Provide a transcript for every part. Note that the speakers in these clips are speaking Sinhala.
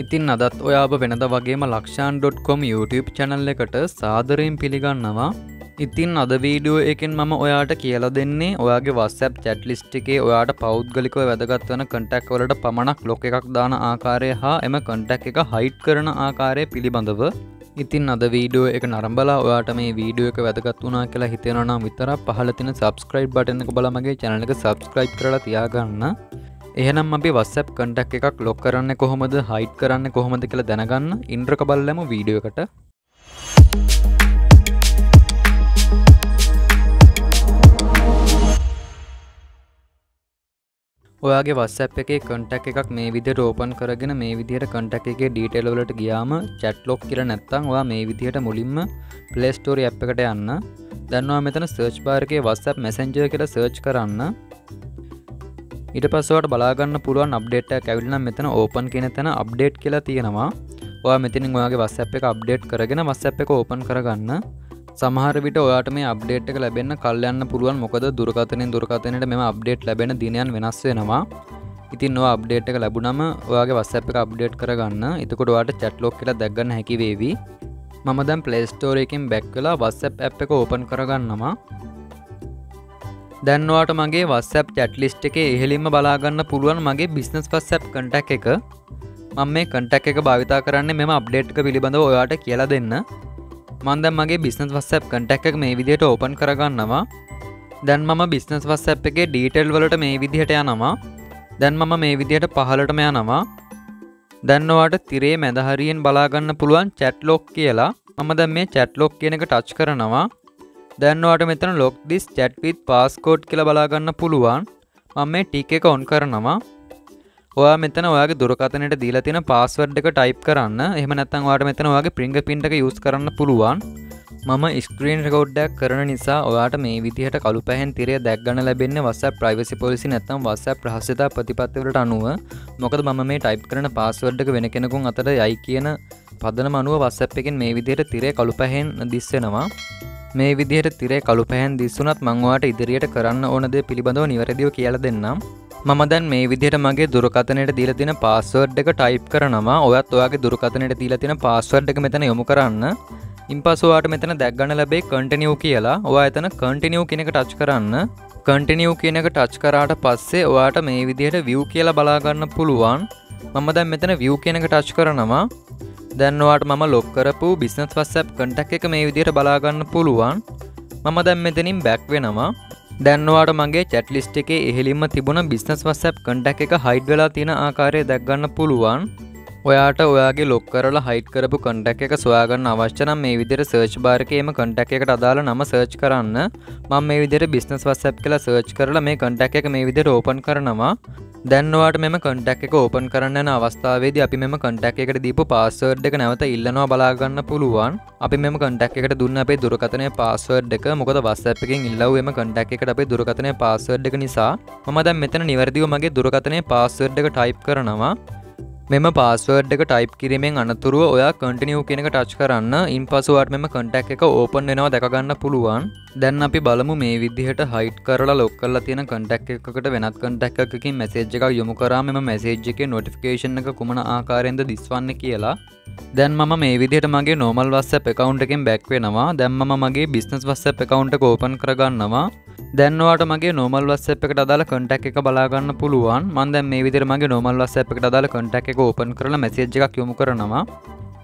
ඉතින් අදත් ඔයාබ වෙනද වගේම ලක්ෂාන්.කොම් YouTube චැනල් එකට සාදරයෙන් පිළිගන්නවා. ඉතින් අද වීඩියෝ එකෙන් මම ඔයාට කියල දෙන්නේ ඔයාගේ වස්සප් චැට් ලිස්ට් එකේ ඔයාට පෞද්ගලිකව වැදගත්වන කටක් වලට පමණක් ලොක එකක් දාන ආකාරය හා එම කටක් එක හයිට් කරන ආකාරය පිළිබඳව. ඉතින් අද වීඩියෝ එක නරම්බලා ඔයාට මේ වීඩියෝ එක වැදගත් වුණා කියලා හිතෙනනම් විතර පහල තින සබස්ක්‍රයිබ් බටනක බලමගේ චැනලක සබස්ක්‍රයිබ් කරලා තියාගන්න. එහෙනම් අපි වස්සප් කටක් එකක් ලොක් කරන්න කොහොමද හයිට් කරන්න කොහොමද කියලා දැනගන්න. ඉන්ද්‍රක බල්ලම වීඩියෝකට ඔයාගේ වස්සප් එකේ කටක් එකක් මේ විදියට ඕපන් කරගෙන මේ විදියට කටක් එකේ ඩීටේල්වලට ගියාම චැට්ලොක් කියල නැත්තං වා මේ විදිහට මුලින්ම පලේස්ටෝරි ඇ් එකට යන්න. දන්නවා මෙතන සර්ච් පාර්කේ වස්සප් මැසෙන්ජර් කියලා සර්ච් කරන්න. ඉට පස්සවට බලාගන්න පුළුවන් අප්ඩේට කැවිල්න මෙතන ඕපන් කියෙන තැන අප්ඩේට් කියලා තියෙනවා. ඔයා මෙතිනින් ඔයාගේ වස්සප් එක අප්ඩේට් කරගෙන වස්සප් එක ඕපන් කරගන්න. සමහර විට ඔයාට මේ අප්ඩේට් එක ලැබෙන්න කල්යන්න පුළුවන්. මොකද දුරකතනෙන් දුරකතනයට මෙම අප්ඩේට් ලැබෙන දිනයන් වෙනස් වෙනවා. ඉතින් නො අප්ඩේට් එක ලැබුණම ඔයාගේ වස්සප් එක අප්ඩේට් කරගන්න. එතකොට වාට චැට්ලෝක් කියලා දැක්ගන්න හැකිවේවි මම දැම් පලේස්ටෝරයකින් බැක් කලා වස්සප් ඇ් එක ඕපන් කරගන්නවා. දැන්වාට මගේ වස්සප් චැට්ලිස්ට් එක එහෙලින්ම බලාගන්න පුළුවන් මගේ බිස්නස් වස්සප් කටක් එක. මම මේ කටක් එක භාවිතා කරන්න මෙම අප්ඩේට්ක පිළිබඳ ඔයාට කියලා දෙන්න. මන්ද මගේ බිස්නස් වස්සප් කටක් එක මේ විදියට ඕපන් කරගන්නවා. දැන් මම බිස්නස් වස්සප් එක ඩීටෙල් වලට මේ විදිහට යනවා. දැන් මම මේ විදියට පහලටම යනවා. දැන්නවාට තිරේ මැදහරියෙන් බලාගන්න පුළුවන් චැට්ලොක් කියලා. මම දැන් මේ චැට්ලොක් කියන එක ටච් කරනවා. දැන්වාට මෙතන ලොක් දිස් චැට්විත් පාස්කෝඩ් කියල බලාගන්න පුළුවන්. මම මේ ටික එක ඔන් කරනවා. ඔයා මෙතන ඔයාගේ දුරකතනට දීලා තින පාස්වර්ඩ් එක ටයිප් කරන්න. එහම නැත්තන් වාට මෙතන වගේ පිංග පින්ට එක යුස් කරන්න පුළුවන්. මම ස්ක්‍රීන් රකෝඩ්ඩක් කරන නිසා ඔයාට මේ විදිහට කළු පැහැන් තිරය දැක්ගන ලැබෙන්න වස ප්‍රයිවසි පොලිසි නැත්තම් වස ප්‍රහසතා ප්‍රතිපත්වලට අනුව. මොකද මම මේ ටයිප් කරන පාස්වර්ඩ්ක වෙන කෙනෙකුන් අතර යයි කියන පදන මනුව වස්සප් එකෙන් මේ විදිහට තිරේ කළු පැහෙන් දිස්සෙනවා. මේ විදිහට තිරේ කළු පැහැන් දිස්සුනත් මංවාට ඉදිරියට කරන්න ඕනද පිළිබඳව නිවැරදිව කියල දෙන්නම්. මම දැන් මේ විදිහට මගේ දුරකතනයට දීල තින පාස්වර්ඩ් එක ටයිප් කරනවා. ඔයත් ඔයාගේ දුරකතනයට දීල තින පාස්වර්ඩ් එක මෙතන යොමු කරන්න. ඉන්පසුවාට මෙතන දැක්ගන්න ලැබේ කටනියව් කියලා. ඔයා එතන කටිනියව් කෙනෙක ටච් කරන්න. කටිනියව් කියනක ටච් කරාට පස්සේ ඔයාට මේ විදිහට විව් කියලා බලාගන්න පුළුවන්. මම දැන් මෙතන විව් කියනක ටච් කරනවා. දැන්වාට මම ලොක් කරපු බිස්නස් වස්සප් කටක් එක මේ විදියට බලාගන්න පුළුවන්. මම දැම් මෙතනින් බැක් වෙනවා. දැන්වාට මගේ චැට්ලිස්ට් එකේ එහෙලින්ම තිබුණ බිස්නස් වස්සප් කටක් එක හයිඩ් වෙලා තියෙන ආකාරය දැක්ගන්න පුළුවන්. ඔයාට ඔයාගේ ලොක් කරල හයිට් කරපු කටක් එක සොයාගන්න අවශ්‍යනම් මේ විදිර සර්ච් භාරකයම කටක් එකට අදාල නම සර්ච් කරන්න. මං මේ විදිර බිස්නස් වස්සප් කියලා සර්ච් කරලා මේ කටක් එක මේ විදිර ඕපන් කරනවා. දැන්වාට මෙම කටක් එක ඕපන් කරන්න අවස්ථාවේද අපි මෙම කටක් එකට දීපු පාස්වර්ඩ් එක නැවත ඉල්ලනවා බලාගන්න පුළුවන්. අපි මෙම කටක් එකට දුන්න අපේ දුරකතනය පාස්වර්ඩ් එක මොකද වස්සපකින් ඉල්ලව එම කටක් එකට අපේ දුරකතනය පාස්වර්ඩ් එක නිසා මම දැන් මෙතන නිවැරදිව මගේ දුරකතනය පාස්වර්ඩ් එක ටයිප් කරනවා. මෙම පාස්වර්ඩ් එක ටයිප් කිරීමෙන් අනතුරුව ඔයා කටිනියව් කෙනක ටච් කරන්න ඉන් පසුවට මෙම කටක් එක ඕපන් වෙනවා දැකගන්න පුළුවන්. දැන් අපි බලමු මේ විදිහට හයිට් කරලා ලොක් කරලා තියෙන කටක් එකකට වෙනත් කටක් එකකින් මැසේජ් එකක් යොමු කරා මෙම මැසේජ් එක නොටිෆිකේෂන් එක කුමන ආකාරයෙන්ද දිස්වන්න කියලා. දැන් මම මේ විදිහට මගේ නෝමල් වස්සප් එකකවුන්ට් එකෙන් බැක් වෙනවා. දැම්ම මගේ බිස්නස් වස්සප් එකකවුන්ට ඕපන් කරගන්නවා. දැන්වාට මගේ නොමල් වස්සප් එකට අදාල කටක් එක බලාගන්න පුළුවන්. මන්ද මේ විදිර මගේ නොමල් වස්සප් එකට අදාල කටක් එක ඕපන් කරලා මැසේජ් එකක් යොමු කරනවා.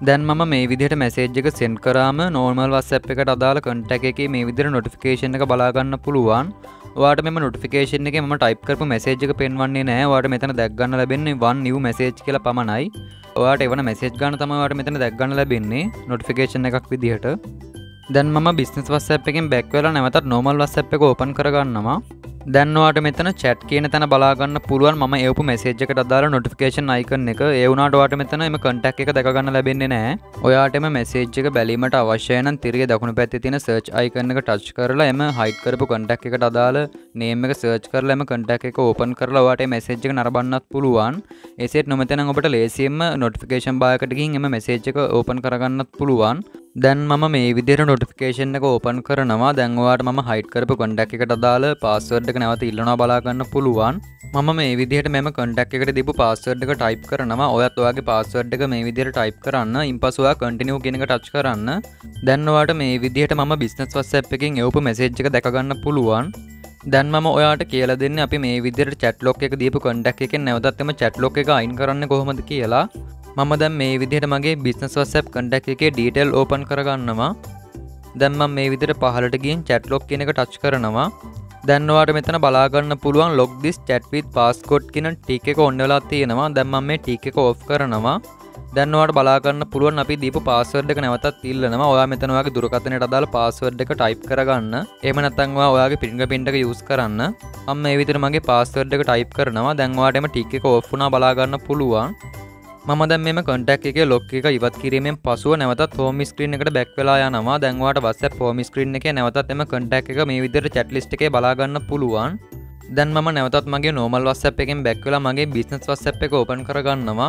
දැන් මම මේ විදිහට මැසේජ් එක සෙන්ඩ් කරාම නෝර්මල් වස්සප් එකට අදාල කටක් එක මේ විදිර නොටිෆිකේෂන් එක බලාගන්න පුළුවන්. වාට මෙම නොටිෆිකේෂන් එක ම ටයිප් කරපු මැසේජ් එක පෙන්වන්නේ නෑ වාට මෙතන දැක්ගන්න ලැබෙන්නේ වන් නිව මැසේජ් කියල පමණයි. වාට එවන මැසේජ් ගන්න තමවාට මෙතන දැක්ගන්න ලැබෙන්නේ. නොටිෆිකේෂන් එකක් විදිහට. දැන් මම බිස්නස් වස්සප් එකෙන් බැක්වෙලා නැවතත් නොමල් වස්සප් එක ඕපන් කරගන්නවා. දැන්වාට මෙතන චට් කියන තැන බලාගන්න පුළුවන්. ම ඒපු මැසේජ්ක අදාර නොටිෆිකේෂන් අයිකන එක. ඒවුණටවාට මෙතන එම කටක් එක දකගන්න ලැබෙන්නේ නෑ ඔයාටම මැසේජ්ක බැලීමට අවශ්‍යයන තිරිය දකුණු පැත්ති තින සර්ච් අයිකන්න එක ටච් කරලා එම හයිට කරපු කටක් එකට අදාල නේම එක සර්ච් කරලා එම කටක් එක ඕපන් කරලාවාට මැසේජ්ක නරබන්නත් පුළුවන්. එසේත් නොමතන ඔබට ලේසියම නොටිෆිකේෂන් බායකටකින් එම මැසේජ්ක ඕපන් කරගන්නත් පුළුවන්. දැන් මම මේ විදිර නොටිෆිකේෂන් එක ඕපන් කරනවා. දැන්වාට ම හයිට කරපු කොඩක් එකට දාල පාස්වර්ඩ් එක නැවත ඉල්ලනවා බලාගන්න පුළුවන්. මම මේ විදිහට මෙම කොඩක් එකට දිපු පාස්වර්ඩ් එක ටයිප් කරනවා. ඔයත් ඔයාගේ පාස්වර්ඩ් එක මේ විදිර ටයිප් කරන්න. ඉන්පසවා කටිනියව කෙනක ටච් කරන්න. දැන්වාට මේ විදිහට ම බිස්නස් වස්සැප් එකින් එවපු මෙසේජ් එක දැකගන්න පුළුවන්. දැන් මම ඔයාට කියල දෙන්න අපි මේ විදිර චට්ලොක් එක දීපු කොඩක් එක නැවතත්ම චට්ලොක් එක අයින් කරන්න කොහොමද කියලා. මම දැම් මේ විදිහට මගේ බිස්නස් වස්සප් කඩක් එක ඩීටෙල් ඕපන් කරගන්නවා. දැම්ම මේ විදිට පහලට ගින් චැට්ලොක් කියන එක ටච් කරනවා. දැන්වාට මෙතන බලාගන්න පුළුවන් ලොක් දිස් චැට්විත් පාස්කොට් කියන ටික එක ඔන්නලා තියෙනවා. දැම්ම මේ ටික එක ඔෆ් කරනවා. දැන්වාට බලාගන්න පුළුවන් අපි දීප පාස්වර්ඩ් එක නැවතත් ඉල්ලනවා. ඔයා මෙතනවාගේ දුරකතනයට අදාල පාස්වර්ඩ් එක ටයිප් කරගන්න. එම නැතන්වා ඔයාගේ පිරිග පින්ටක යුස් කරන්න. අම මේ විතර මගේ පාස්වර්ඩ් එක ටයිප් කරනවා. දැන්වාටම ටික් එක ඔෆ්නා බලාගන්න පුළුවන්. මම දැන් මෙම කොන්ටක් එක ලොක් එක ඉවත් කිරීමෙන් පසුව නැවතත් හෝම ස්ක්‍රීන් එකට බැක් වෙලා යනවා. දැන්වාට වස්ස හෝම ස්ක්‍රීන් එක නැවතත් එම කොන්ටක් එක මේ විදිහට chat list එකේ බලාගන්න පුළුවන්. දැන් මම නැවතත් මගේ normal WhatsApp එකෙන් බැක් වෙලා මගේ business WhatsApp එක open කරගන්නවා.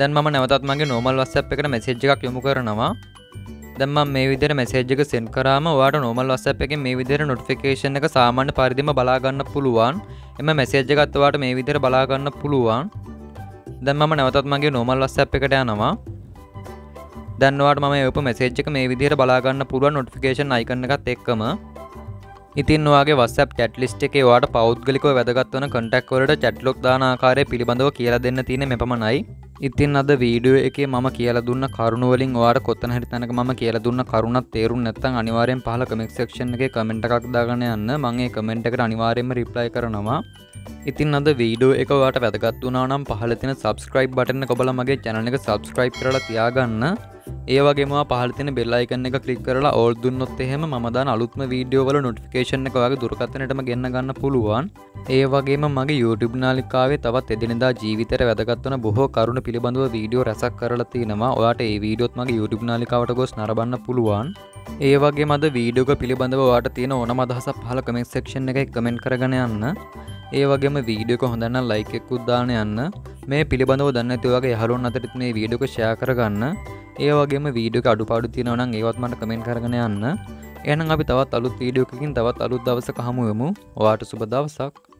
දැන් මම නැවතත් මගේ normal WhatsApp එකට message එකක් යොමු කරනවා. දැන් මම මේ විදිහට message එක send කරාම ඔයාට normal WhatsApp එකෙන් මේ විදිහට notification එක සාමාන්‍ය පරිදිම බලා ගන්න පුළුවන්. එම message එකත් ඔයාට මේ විදිහට බලා ගන්න පුළුවන්. දැන් මම නැවතත් මගේ නොමල් වස්සප් එකට යනවා. දැන්වාට මම ඔප මෙසේජ්ක මේ විදිහට බලාගන්න පුළුවන් නොටිෆිකේෂන් අයිකන්න එකත් එක්කම. ඉතින් වගේ වස්සප් චැට් ලිස්ට එක වාට පෞද්ගලික වැදගත්වන කටක් වලට චැට්ලොක් දානාකාරය පිළිබඳව කියලා දෙන්න තියෙන මෙපමණයි. ඉතින් අද වීඩියෝ එක ම කියල දුන්න කරුණුවලින් වාට කොත්තන හරිතනක ම කියල දුන්න කරුණත් තේරුම් නැත්තන් අනිවාරයෙන් පහල කමෙක් ක්ෂන් එක කමෙන්ට් එකක් දාගන්න යන්න. මගේ කමෙන්ට් එකට අනිවාරයෙන්ම රිප්ලයි කරනවා. ඉතින් අද වීඩියෝ එකවාට වැදගත් වුණනම් පහලතින සබස්ක්‍රයිබ් බටන කොබල මගේ චැනල එක සබස්ක්‍රයිබ් කරලා තියාගන්න. ඒවගේම පහලතින බෙල්ලයිකන්න එක කලික් කරලා ඕල් දුන්නොත් එහෙම මදන් අලුත්ම වීඩියෝවල නොටිෆිකේෂන් එක වගේ දුරකතනටම ගන්න ගන්න පුළුවන්. ඒවගේම මගේ YouTube නාලිකාවේ තවත් එදිනදා ජීවිතර වැදගත්වන බොහෝ කරුණ පිළිබඳව වීඩියෝ රැසක් කරලා තිනවා ඔයාට ඒ වීඩියෝත් මගේ YouTube නාලිකාවට ගොස් නරබන්න පුළුවන්. ඒවගේ මද වීඩියෝක පිළිබඳව වාට තියෙන ඕන අදහස පහල කමෙක් සෙක්ෂන් එක කමෙන්ට් කරගෙන යන්න. ඒ වගේම වීඩියෝක හොඳන්න ලයික් එක්කුත් දාන යන්න. මේ පිළිබඳව දන්න ඇතිවගේ හලුන් අතරත් මේ වීඩියෝක ෂයා කරගන්න. ඒ වගේම වීඩියෝක අඩුපාඩු තියෙනවනම් ඒවත් මට කමෙන්ට් කරගෙන යන්න. එනම් අපි තවත් අලුත් වීඩියෝකකින් තවත් අලුත් දවසක හමුවමු ඔයාට සුබ දවසක්.